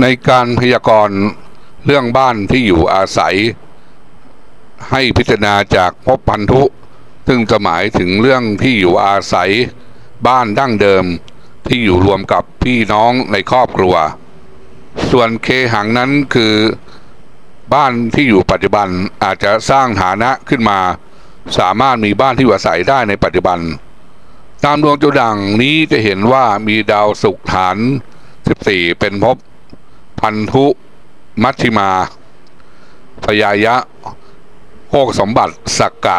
ในการพยากรณ์เรื่องบ้านที่อยู่อาศัย ให้พิจารณาจากพบพันธุ ซึ่งจะหมายถึงเรื่องที่อยู่อาศัย บ้านดั้งเดิมที่อยู่รวมกับพี่น้องในครอบครัว ส่วนเคหังนั้นคือบ้านที่อยู่ปัจจุบันอาจจะสร้างฐานะขึ้นมา สามารถมีบ้านที่อยู่อาศัยได้ในปัจจุบัน ตามดวงจุดดังนี้จะเห็นว่ามีดาวศุกร์ฐาน 14 เป็นภพ พันธุมัชชิมาพยายะโภคสมบัติสักกะ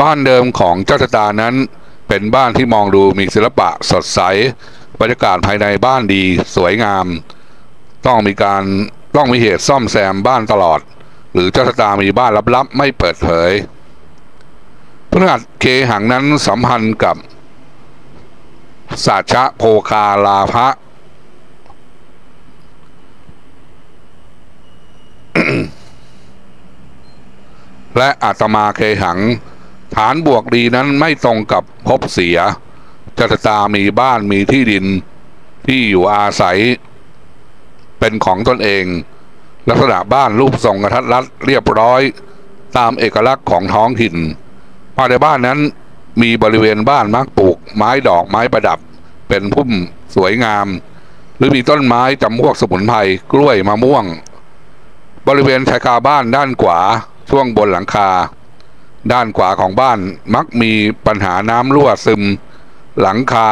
บ้านเดิมของเจ้าชะตานั้นเป็นบ้านที่มองดูมีศิลปะสดใสบรรยากาศภายในบ้านดีสวยงาม ต้องมีการต้องมีเหตุซ่อมแซมบ้านตลอด หรือเจ้าชะตามีบ้านลับๆ ไม่เปิดเผยพฤหัสเคหังนั้นสัมพันธ์กับ สาชะโภคาลาภะ และอาตมาเคหัง ฐานบวกดีนั้นไม่ตรงกับภพเสียจตตามีบ้านมีที่ดินที่อยู่อาศัย เป็นของตนเอง ลักษณะบ้านรูปทรงกระทัดรัดเรียบร้อย ตามเอกลักษณ์ของท้องถิ่นภายในบ้านนั้นมีบริเวณบ้านมักปลูก ไม้ดอกไม้ประดับ เป็นพุ่มสวยงาม หรือมีต้นไม้จำพวกสมุนไพรกล้วยมะม่วง บริเวณชายคาบ้านด้านขวาช่วงบนหลังคา ด้านขวาของบ้านมักมีปัญหาน้ำรั่วซึม หลังคา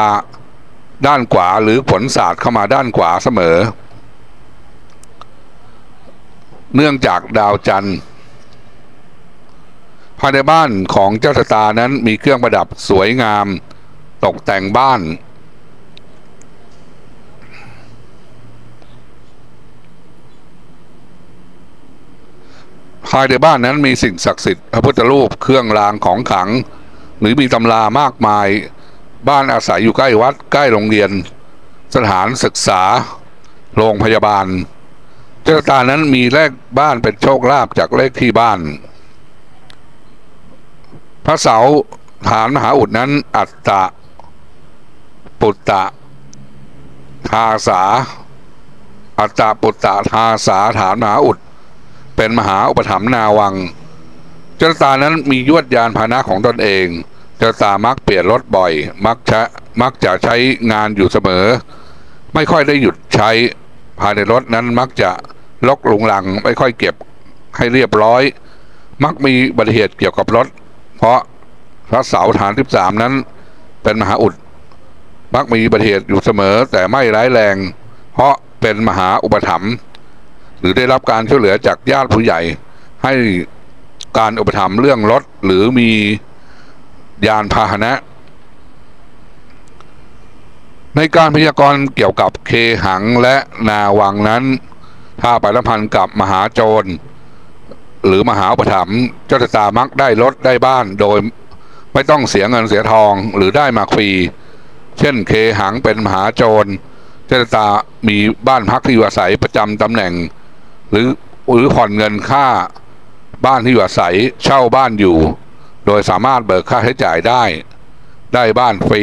ด้านขวาหรือผลสาดเข้ามาด้านขวาเสมอ เนื่องจากดาวจันทร์ภายในบ้านของเจ้าชะตานั้นมีเครื่องประดับสวยงาม ตกแต่งบ้าน ภายในบ้านนั้นมีสิ่งศักดิ์สิทธิ์พระพุทธรูปเครื่องรางของขลัง หรือมีตำรามากมาย บ้านอาศัยอยู่ใกล้วัด ใกล้โรงเรียน สถานศึกษา โรงพยาบาล เจ้าตานั้นมีเลขบ้านเป็นโชคลาภจากเลขที่บ้าน พระเสาฐานมหาอุดนั้นอัตตะ ปุตตะทาสาอัตตะปุตตะทาสาฐานมหาอุด เป็นมหาอุปถัมภ์นาวังเจ้าตานั้นมียวดยานพาหนะของตนเองเจ้าตามักเปลี่ยนรถบ่อย มักจะมักจะใช้งานอยู่เสมอ ไม่ค่อยได้หยุดใช้ภายในรถนั้นมักจะลกหลุงหลังไม่ค่อยเก็บให้เรียบร้อย มักมีอุบัติเหตุเกี่ยวกับรถ เพราะพระเสาฐานที่สามนั้น เป็นมหาอุด มักมีอุบัติเหตุอยู่เสมอแต่ไม่ร้ายแรง เพราะเป็นมหาอุปถัมภ์ หรือได้รับการช่วยเหลือจากญาติผู้ใหญ่ ให้การอุปถัมภ์เรื่องรถหรือมียานพาหนะ ในการพยากรณ์เกี่ยวกับเคหังและนาวังนั้น ถ้าไปละพันกับมหาโจร หรือมหาอุปถัมภ์เจ้าชะตามักได้รถได้บ้านโดยไม่ต้องเสียเงินเสียทองหรือได้มาฟรีเช่นเคหังเป็นมหาโจรเจ้าชะตามีบ้านพักที่อยู่อาศัยประจำตำแหน่ง หรือหรือผ่อนเงินค่าบ้านที่อยู่อาศัยเช่าบ้านอยู่ โดยสามารถเบิกค่าใช้จ่ายได้ ได้บ้านฟรี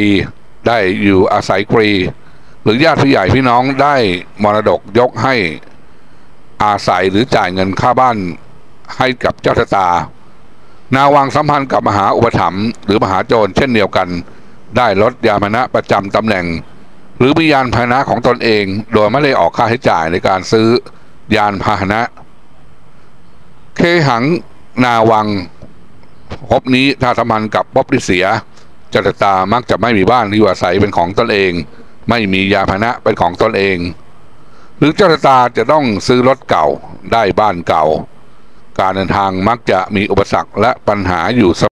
ได้อยู่อาศัยฟรี หรือญาติผู้ใหญ่พี่น้องได้มรดกยกให้อาศัยหรือจ่ายเงินค่าบ้านให้กับเจ้าชะตา นาวังสัมพันธ์กับมหาอุปถัมภ์หรือมหาโจรเช่นเดียวกัน ได้รถยานพานะประจำตำแหน่ง หรือมียานพาหนะของตนเอง โดยไม่ได้ออกค่าใช้จ่ายในการซื้อ ยานพาหนะ เคหังนาวังภพนี้ถ้าสัมพันธ์กับภพที่เสียเจตตามักจะไม่มีบ้านที่อยู่อาศัยเป็นของตนเอง ไม่มียานพาหนะเป็นของตนเอง หรือเจ้าตาจะต้องซื้อรถเก่าได้บ้านเก่า การเดินทางมักจะมีอุปสรรคและปัญหาอยู่เส